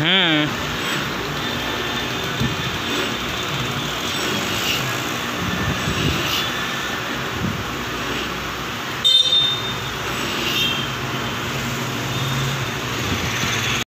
음.